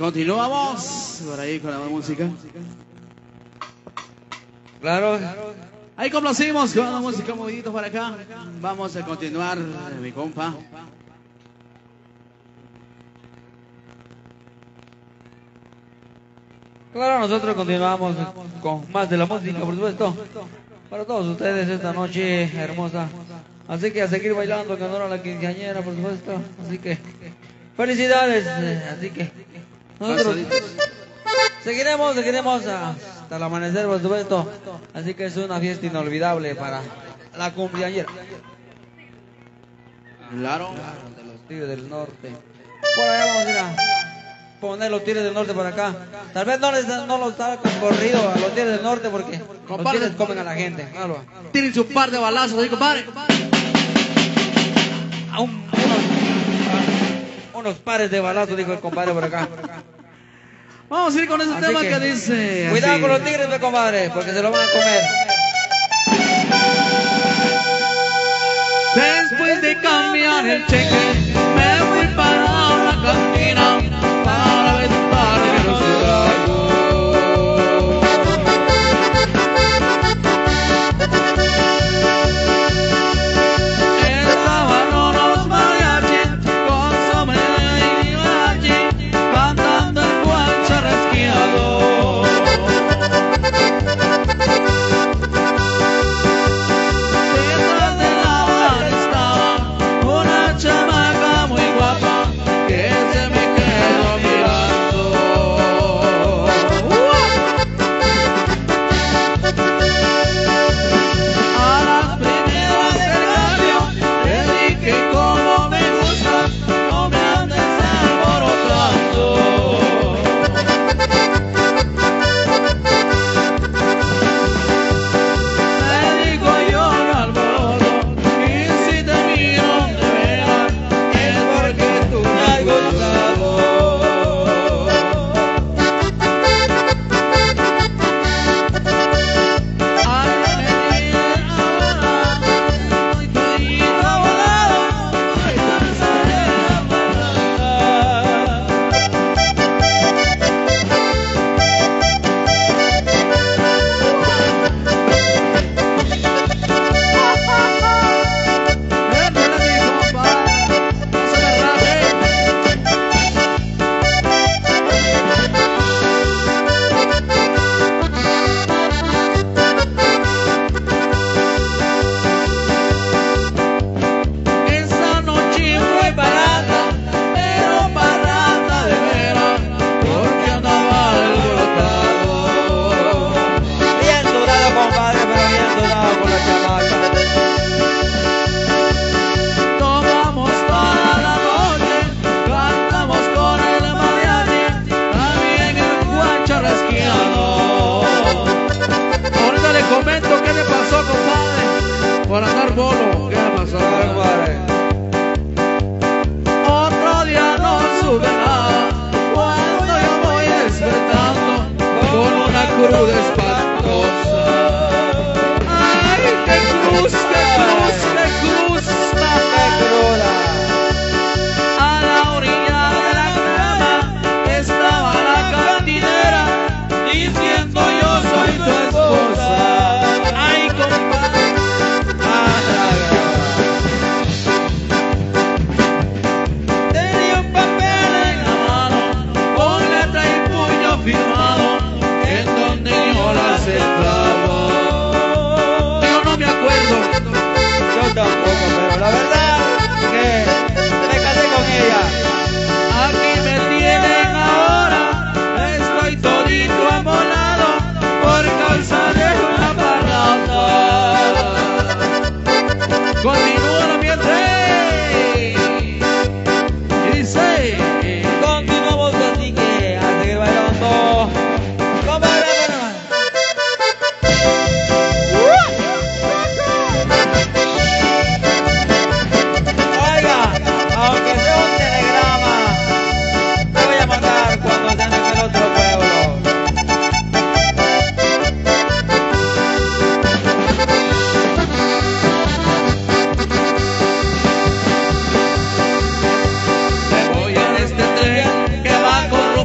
Continuamos por ahí con la música. Claro. Ahí complacimos con la música movidito para acá. Vamos a continuar, mi compa. Claro, nosotros continuamos con más de la música, por supuesto. Para todos ustedes esta noche hermosa. Así que a seguir bailando que honor a la quinceañera, por supuesto. Así que felicidades. eh, Así que nosotros seguiremos, seguiremos hasta el amanecer, por supuesto. Así que es una fiesta inolvidable para la cumpleañera. Claro. de los Tigres del Norte. Por allá vamos a ir a poner los Tigres del Norte por acá. Tal vez no les no los da corrido a los Tigres del Norte porque los. Tigres comen a la gente. Tienen su par de balazos ahí, compadre. A un- unos, unos pares de balazos, dijo el compadre por acá. Vamos a ir con ese Así tema que, que, dice. Cuidado así. con los Tigres, mi compadre, porque se lo van a comer. Después de cambiar el cheque, me fui para la cantina cruda espantosa. Ay, qué cruz, qué cruz, qué cruz tan cruda. A la orilla de la cama estaba la cantinera diciendo yo soy tu esposa. Ay, compadre, Tenía un papel en la mano con letra y puño firmado.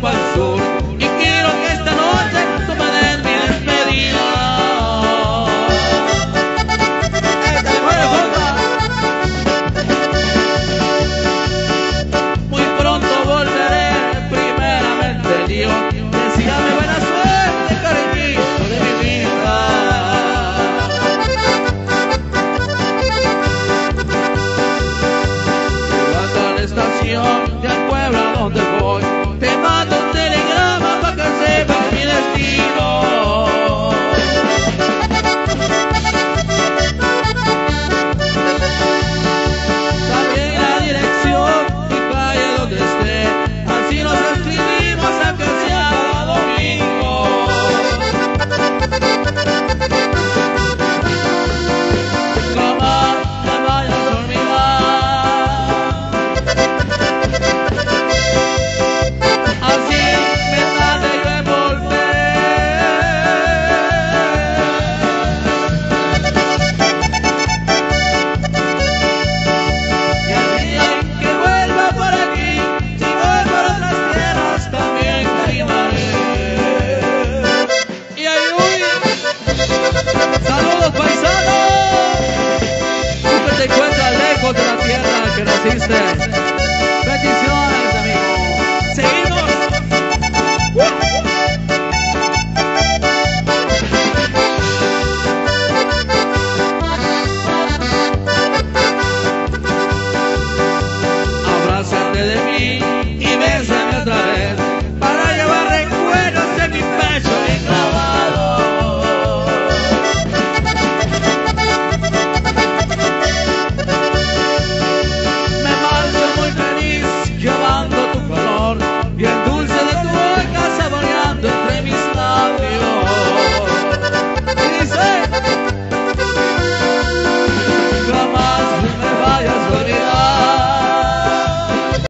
al.